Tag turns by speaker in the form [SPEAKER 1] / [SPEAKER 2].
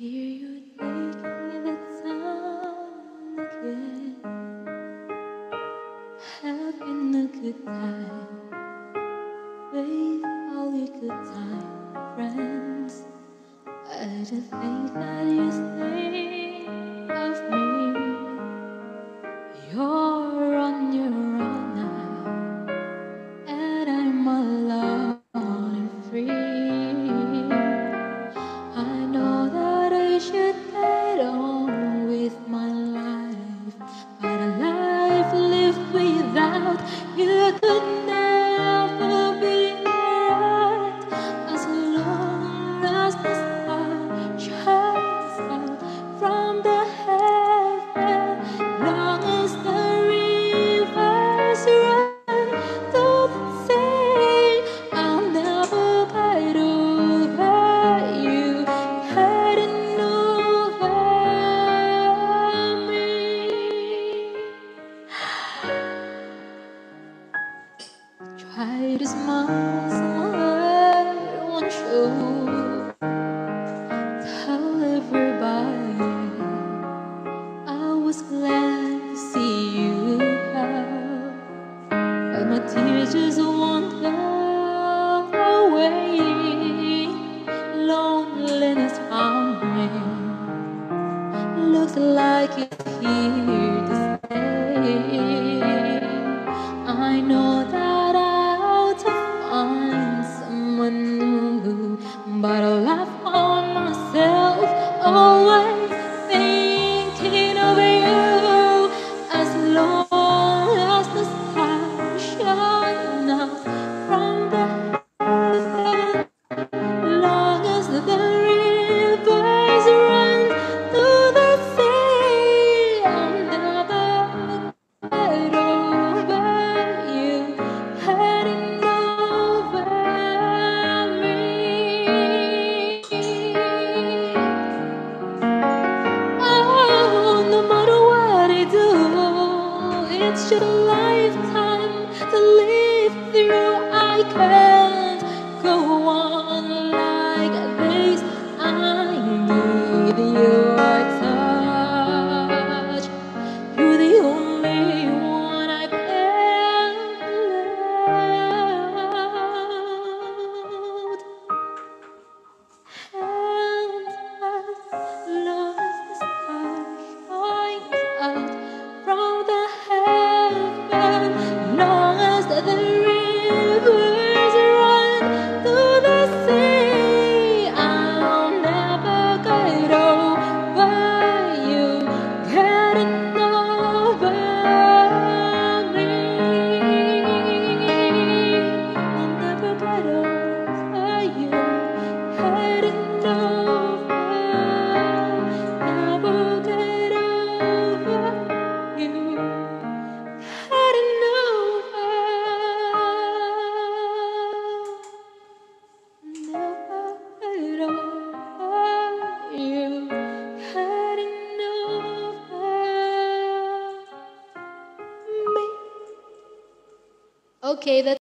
[SPEAKER 1] hear you taking the time again. Having a good time with all your good time friends. I just think that you Hide a smile, won't show. Tell everybody I was glad to see you out. but my tears just won't go away. Loneliness found me. Looks like it's here. it's your lifetime to live through. I can't go on. Okay, that's